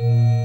you